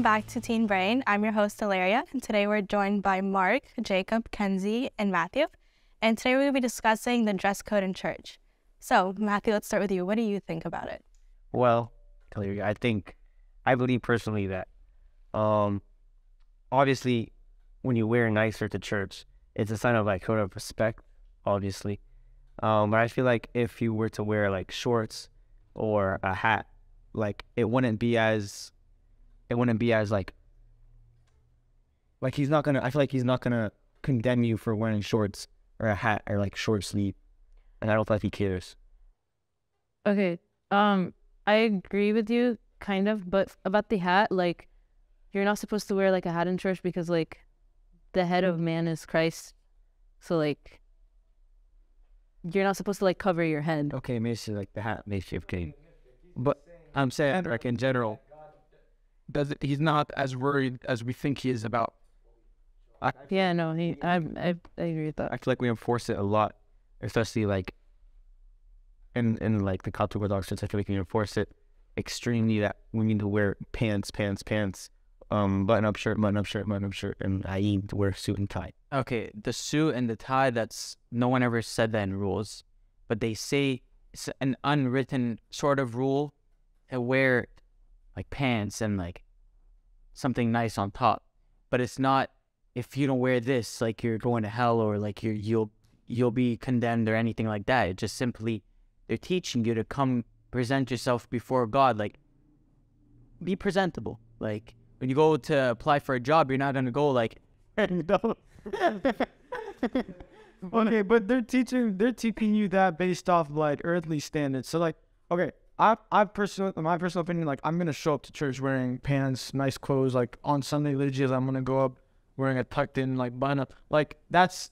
welcome back to Teen Brain. I'm your host, Aleria, and today we're joined by Mark, Jacob, Kenzie, and Matthew. And today we're going to be discussing the dress code in church. So, Matthew, let's start with you. What do you think about it? Well, Aleria, I think, I believe personally that, um, obviously, when you wear nicer to church, it's a sign of like sort of respect, obviously. Um, but I feel like if you were to wear like shorts or a hat, like it wouldn't be as, it wouldn't be as like, like he's not gonna. I feel like he's not gonna condemn you for wearing shorts or a hat or like short sleeve, and I don't think he cares. Okay. Um, I agree with you kind of, but about the hat, like you're not supposed to wear like a hat in church because like the head of man is Christ. So like you're not supposed to like cover your head. Okay, maybe like the hat you okay, but I'm saying like in general. Does it, he's not as worried as we think he is about. I, Yeah, no, he I I, I agree with that. I feel like we enforce it a lot, especially like in in like the Coptic Orthodox Church. I feel like we enforce it extremely that we need to wear pants, pants, pants, um, button up shirt, button up shirt, button up shirt, and I need to wear suit and tie. Okay, the suit and the tie, that's no one ever said that in rules, but they say it's an unwritten sort of rule to wear like pants and like something nice on top. But it's not if you don't wear this, like you're going to hell or like you're you'll you'll be condemned or anything like that. It's just simply they're teaching you to come present yourself before God, like be presentable. Like when you go to apply for a job, you're not gonna go like okay, but they're teaching they're teaching you that based off like earthly standards. So like, okay, I I personal my personal opinion, like I'm gonna show up to church wearing pants, nice clothes, like on Sunday liturgies, I'm gonna go up wearing a tucked in like button up. Like that's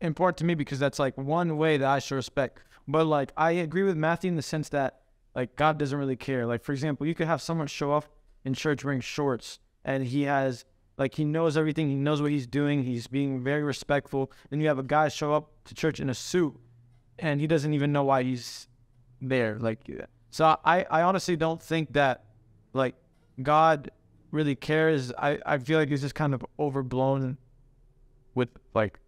important to me because that's like one way that I show respect. But like I agree with Matthew in the sense that like God doesn't really care. Like for example, you could have someone show up in church wearing shorts and he has like he knows everything, he knows what he's doing, he's being very respectful. Then you have a guy show up to church in a suit and he doesn't even know why he's there. Like so I, I honestly don't think that like God really cares. I, I feel like it's just kind of overblown with like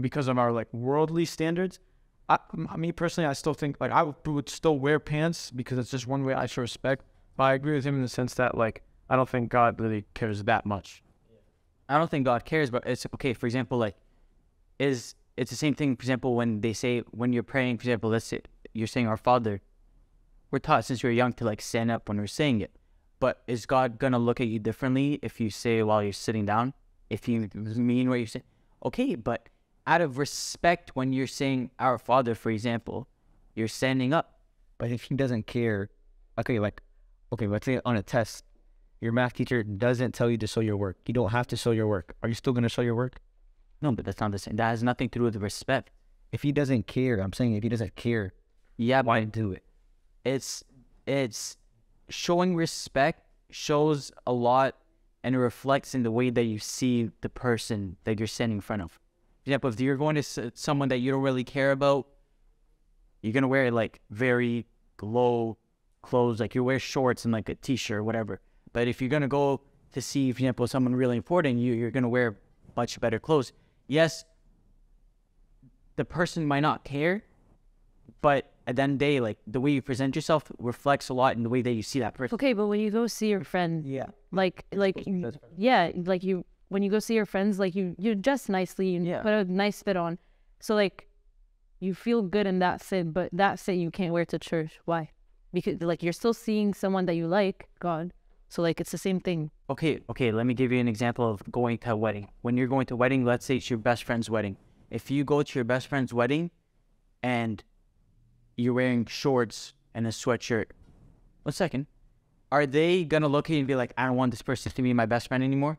because of our like worldly standards. I, me personally, I still think like I would, would still wear pants because it's just one way I show respect. But I agree with him in the sense that like I don't think God really cares that much. I don't think God cares, but it's okay. For example, like, is it's the same thing. For example, when they say when you're praying, for example, let's say you're saying Our Father, we're taught since we're young to like stand up when we're saying it. But is God gonna look at you differently if you say while you're sitting down? If you mean what you're saying, okay. But out of respect, when you're saying Our Father, for example, you're standing up. But if he doesn't care, okay, like, okay, let's say on a test, your math teacher doesn't tell you to show your work. You don't have to show your work. Are you still gonna show your work? No, but that's not the same. That has nothing to do with respect. If he doesn't care, I'm saying if he doesn't care, Yeah, why but do it? It's it's showing respect shows a lot and it reflects in the way that you see the person that you're standing in front of. For example, if you're going to someone that you don't really care about, you're gonna wear like very low clothes, like you wear shorts and like a t-shirt or whatever. But if you're gonna go to see, for example, someone really important, you you're gonna wear much better clothes. Yes, the person might not care, but at the end of the day, like the way you present yourself reflects a lot in the way that you see that person. Okay, but when you go see your friend, Yeah. like like yeah, like you when you go see your friends, like you you dress nicely, you Yeah. put a nice fit on, so like you feel good in that fit, but that fit you can't wear to church. Why? Because like you're still seeing someone that you like, God. So like it's the same thing. Okay, okay, let me give you an example of going to a wedding. When you're going to a wedding, let's say it's your best friend's wedding. If you go to your best friend's wedding and you're wearing shorts and a sweatshirt, one second, are they gonna look at you and be like, I don't want this person to be my best friend anymore?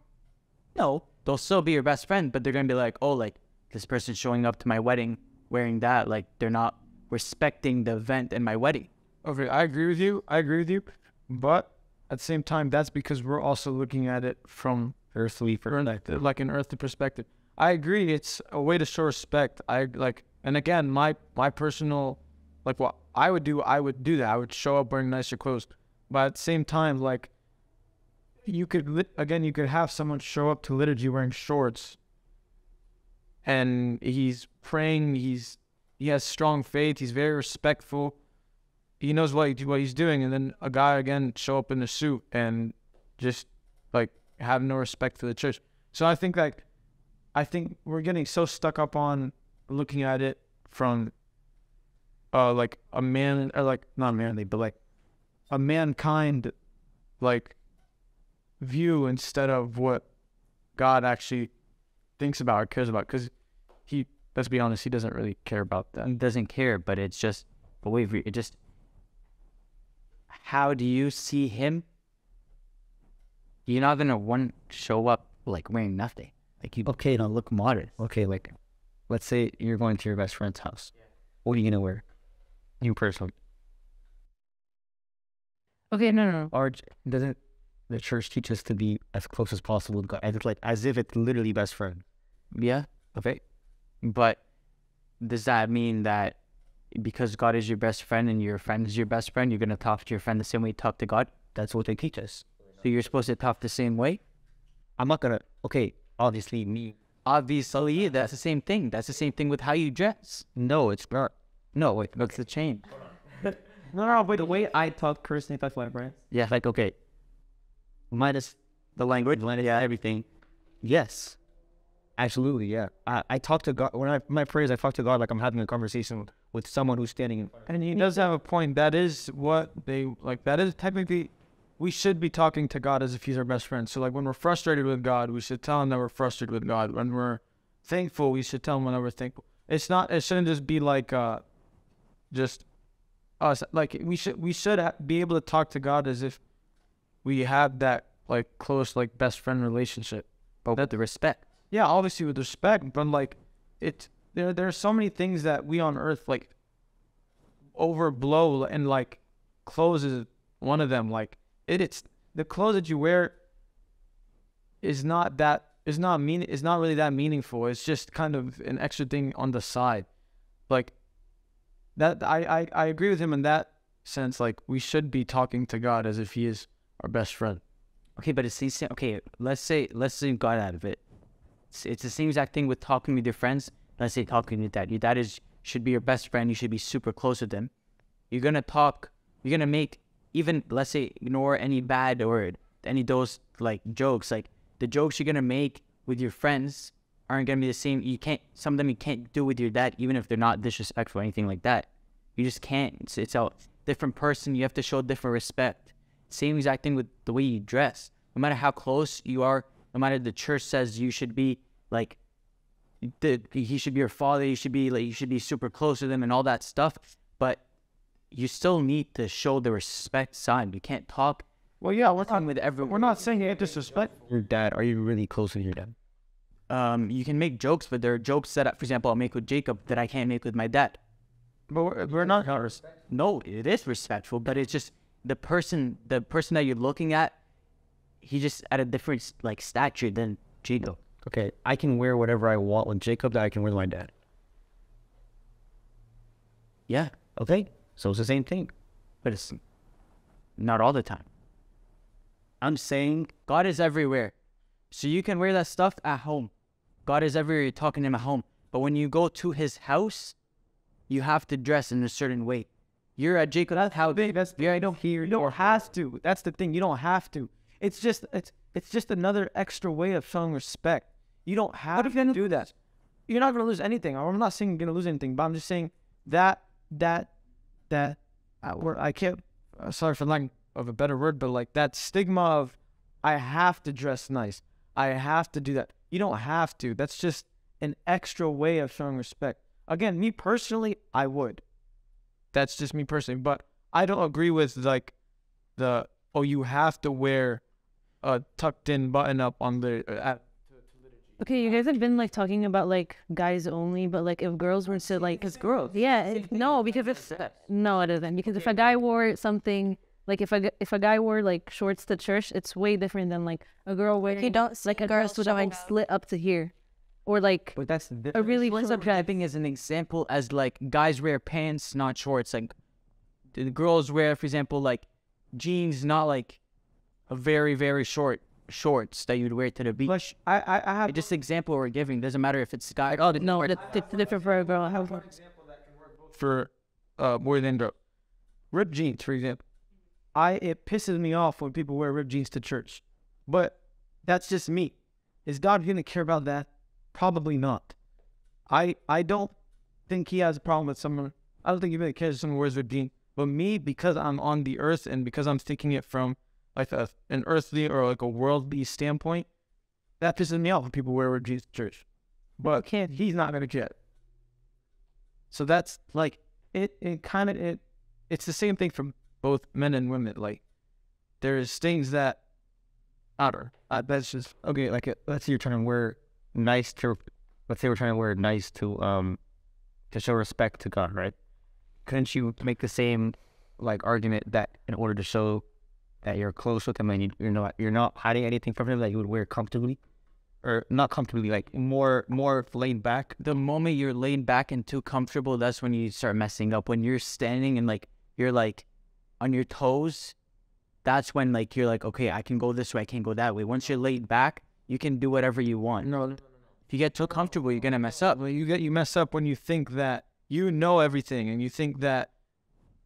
No, they'll still be your best friend, but they're gonna be like, oh, like this person's showing up to my wedding wearing that. Like they're not respecting the event and my wedding. Okay, I agree with you. I agree with you. But at the same time, that's because we're also looking at it from Earthly perspective. like an earthly perspective. I agree. It's a way to show respect. I like, and again, my my personal, like what I would do, I would do that. I would show up wearing nicer clothes. But at the same time, like, you could again you could have someone show up to liturgy wearing shorts and he's praying he's he has strong faith he's very respectful he knows what, he, what he's doing and then a guy again show up in a suit and just like have no respect for the church so i think like i think we're getting so stuck up on looking at it from uh like a man or like not manly but like a mankind like view instead of what God actually thinks about or cares about. Because he, let's be honest, he doesn't really care about that. He doesn't care, but it's just the way we, it just. How do you see him? You're not gonna one show up like wearing nothing. Like you, Okay, you know, look modest. Okay, like, let's say you're going to your best friend's house. What are you gonna wear? You personally. Okay, no, no, no. Or doesn't the church teach us to be as close as possible to God? As if, like, as if it's literally best friend. Yeah, Okay. but does that mean that because God is your best friend and your friend is your best friend, you're gonna talk to your friend the same way you talk to God? That's what they teach us. So you're supposed to talk the same way? I'm not gonna. Okay, obviously me. Obviously, that's the same thing. That's the same thing with how you dress. No, it's not. No, wait. That's the chain. No, no, but the way I talk personally, talk to my friends. Yeah, like okay, minus the language, minus everything. Yes, absolutely. Yeah, I, I talk to God when I my prayers. I talk to God like I'm having a conversation with someone who's standing in front. And he does have a point. That is what they like. That is technically, we should be talking to God as if He's our best friend. So like when we're frustrated with God, we should tell Him that we're frustrated with God. When we're thankful, we should tell Him when we're thankful. It's not. It shouldn't just be like, uh, just us. Like we should. We should be able to talk to God as if we have that like close like best friend relationship. But with the respect. Yeah, obviously with respect, but like it there there are so many things that we on earth like overblow and like clothes is one of them. Like it it's the clothes that you wear is not that is not mean is not really that meaningful. It's just kind of an extra thing on the side. Like that I, I, I agree with him in that sense. Like we should be talking to God as if he is our best friend. Okay, but it's the same. Okay, let's say let's leave God out of it. It's, it's the same exact thing with talking with your friends. Let's say talking with dad. Your dad is should be your best friend. You should be super close with him. You're gonna talk. You're gonna make even let's say ignore any bad or any those like jokes. Like the jokes you're gonna make with your friends aren't gonna be the same. You can't. Some of them you can't do with your dad, even if they're not disrespectful or anything like that. You just can't. It's, it's a different person. You have to show different respect. Same exact thing with the way you dress. No matter how close you are, no matter the church says you should be like, the, he should be your father. You should be like, you should be super close to them and all that stuff. But you still need to show the respect side. You can't talk Well, yeah, we're talking with everyone. we're not saying it disrespect. Your dad? Are you really close with your dad? Um, you can make jokes, but there are jokes that, for example, I'll make with Jacob that I can't make with my dad. But we're, we're not. No, it is respectful, but it's just the person, the person that you're looking at, he just at a different like stature than Jacob. Okay, I can wear whatever I want with Jacob that I can wear with my dad. Yeah, Okay, so it's the same thing. but it's not all the time. I'm saying God is everywhere, so you can wear that stuff at home. God is everywhere. You're talking to him at home, but when you go to his house, you have to dress in a certain way. You're at Jacob's house. That's yeah, I don't hear. You don't have to. That's the thing. You don't have to. It's just it's it's just another extra way of showing respect. You don't have to do that. You're not gonna lose anything. I'm not saying you're gonna lose anything, but I'm just saying that that that uh, word I can't. Uh, sorry for lack of a better word, but like that stigma of I have to dress nice. I have to do that. You don't have to. That's just an extra way of showing respect. Again, me personally, I would. That's just me personally, but I don't agree with like the oh you have to wear a tucked in button up on the uh, at, Okay, you guys have been like talking about like guys only, but like if girls were to like, cause girls, yeah, it, no, because if no, it isn't. Because if a guy wore something like if a if a guy wore like shorts to church, it's way different than like a girl wearing You don't see like a girls girl showing showing up. slit up to here, or like But that's the a really What's short up dress. driving as an example as like guys wear pants, not shorts. Like the girls wear, for example, like jeans, not like a very very short shorts that you'd wear to the beach. But I, I, I have Just example we're giving doesn't matter if it's sky. Oh no, it's it's different for a girl. How for uh, more than the ripped jeans, for example. I it pisses me off when people wear ripped jeans to church, but that's just me. Is God going to care about that? Probably not. I I don't think He has a problem with someone. I don't think He really cares if someone wears ripped jeans. But me, because I'm on the earth and because I'm thinking it from like a, an earthly or like a worldly standpoint, that pisses me off when people wear ripped jeans to church. But can't He's not going to care. So that's like it. It kind of it. It's the same thing from both men and women. Like there's things that outer. Uh, that's just okay. Like, uh, let's say you're trying to wear nice to, let's say we're trying to wear nice to, um, to show respect to God, right? Couldn't you make the same, like, argument that in order to show that you're close with Him and you, you're not, you're not hiding anything from Him that you would wear comfortably, or not comfortably, like more, more laid back? the moment you're laid back and too comfortable, that's when you start messing up. When you're standing and like you're like on your toes, that's when like you're like, okay, I can go this way, I can go that way. Once you're laid back, you can do whatever you want. No, If you get too comfortable, you're gonna mess up. well, you get you mess up when you think that you know everything and you think that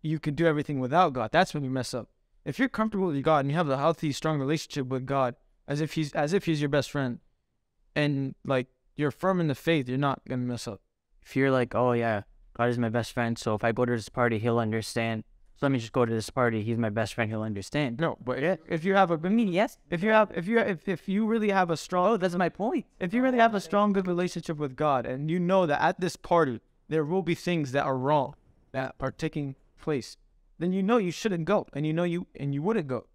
you can do everything without God. That's when you mess up. If you're comfortable with God and you have a healthy, strong relationship with God, as if He's as if He's your best friend, and like you're firm in the faith, you're not gonna mess up. If you're like, oh yeah, God is my best friend, so if I go to this party, He'll understand. So let me just go to this party. He's my best friend. He'll understand. No, but if you have a, I mean, yes. if you have, if you if if you really have a strong, Oh, that's my point. if you really have a strong good relationship with God and you know that at this party there will be things that are wrong that are taking place, then you know you shouldn't go and you know you and you wouldn't go.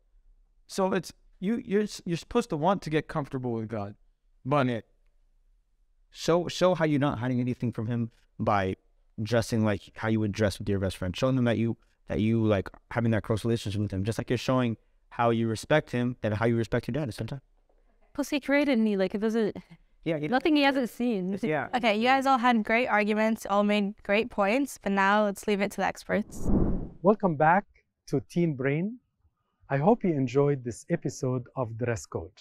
So it's you you're you're supposed to want to get comfortable with God. But it Show, show how you're not hiding anything from Him by dressing like how you would dress with your best friend. Showing them that you, that you like having that close relationship with Him, just like you're showing how you respect Him and how you respect your dad at the same time. Plus, he created me. Like it doesn't. Yeah, you Nothing he hasn't seen. yeah. Okay, you guys all had great arguments, all made great points, but now let's leave it to the experts. Welcome back to Teen Brain. I hope you enjoyed this episode of Dress Code.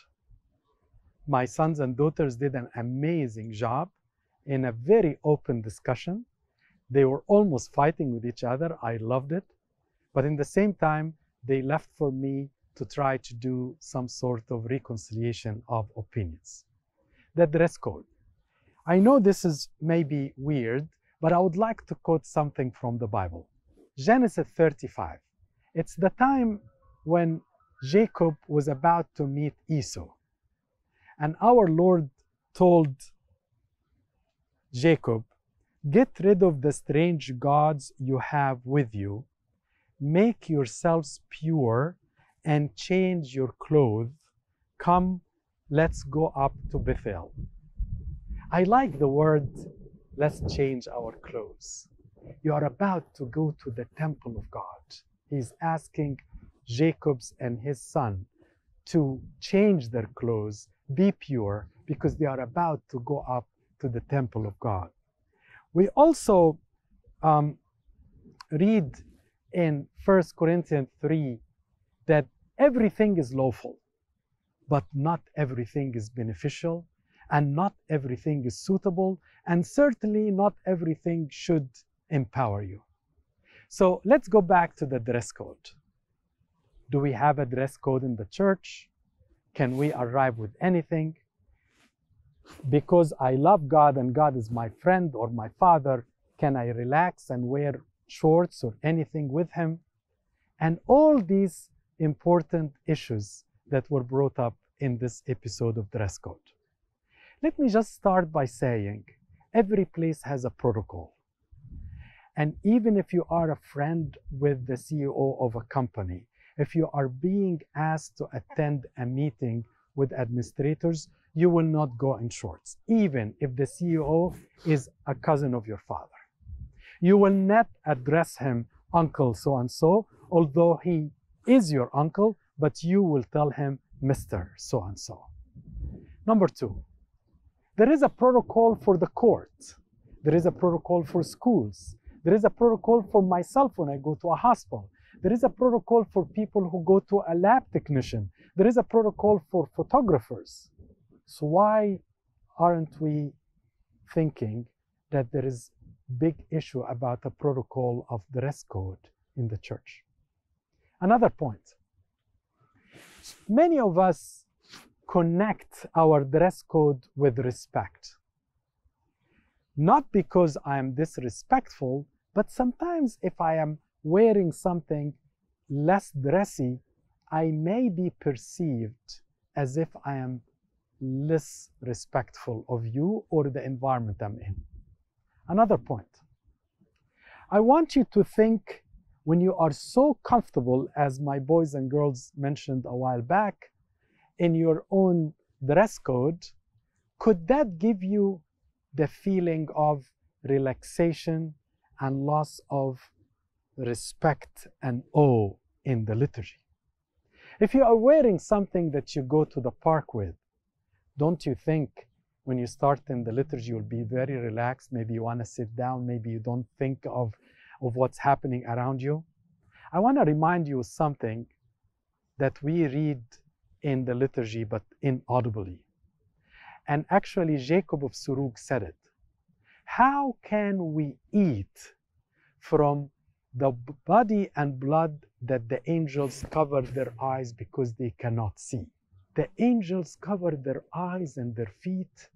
My sons and daughters did an amazing job in a very open discussion. They were almost fighting with each other. I loved it. But in the same time, they left for me to try to do some sort of reconciliation of opinions. The dress code. I know this is maybe weird, but I would like to quote something from the Bible. Genesis 35. It's the time when Jacob was about to meet Esau. And our Lord told Jacob, Get rid of the strange gods you have with you, make yourselves pure, and change your clothes. Come, let's go up to Bethel. I like the word, let's change our clothes. You are about to go to the temple of God. He's asking Jacob's and his son to change their clothes, be pure, because they are about to go up to the temple of God. We also um, read in 1 Corinthians 3 that everything is lawful, but not everything is beneficial, and not everything is suitable, and certainly not everything should empower you. So let's go back to the dress code. Do we have a dress code in the church? Can we arrive with anything? Because I love God and God is my friend or my father, can I relax and wear shorts or anything with Him? And all these important issues that were brought up in this episode of Dress Code. Let me just start by saying every place has a protocol. And even if you are a friend with the CEO of a company, if you are being asked to attend a meeting with administrators, you will not go in shorts, even if the CEO is a cousin of your father. You will not address him uncle so and so, although he is your uncle, but you will tell him Mr. so and so. Number two, there is a protocol for the court. There is a protocol for schools. There is a protocol for myself when I go to a hospital. There is a protocol for people who go to a lab technician. There is a protocol for photographers. So why aren't we thinking that there is big issue about the protocol of dress code in the church? Another point. Many of us connect our dress code with respect. Not because I am disrespectful, but sometimes if I am wearing something less dressy, I may be perceived as if I am less respectful of you or the environment I'm in. Another point. I want you to think when you are so comfortable, as my boys and girls mentioned a while back, in your own dress code, could that give you the feeling of relaxation and loss of respect and awe in the liturgy? If you are wearing something that you go to the park with, don't you think when you start in the liturgy you'll be very relaxed? Maybe you want to sit down, maybe you don't think of, of what's happening around you. I want to remind you something that we read in the liturgy but inaudibly. And actually, Jacob of Surug said it. How can we eat from the body and blood that the angels cover their eyes because they cannot see? The angels cover their eyes and their feet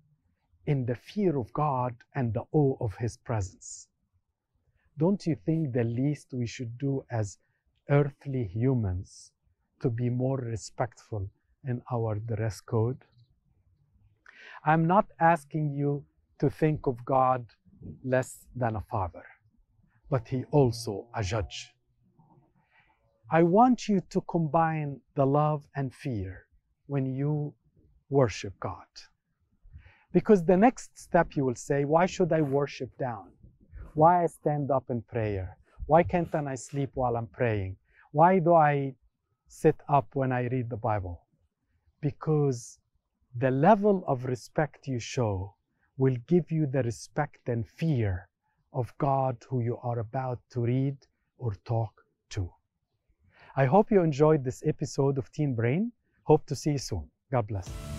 in the fear of God and the awe of His presence. Don't you think the least we should do as earthly humans to be more respectful in our dress code? I'm not asking you to think of God less than a father, but He also a judge. I want you to combine the love and fear when you worship God. Because the next step you will say, Why should I worship down? Why I stand up in prayer? Why can't I sleep while I'm praying? Why do I sit up when I read the Bible? Because the level of respect you show will give you the respect and fear of God who you are about to read or talk to. I hope you enjoyed this episode of Teen Brain. Hope to see you soon. God bless.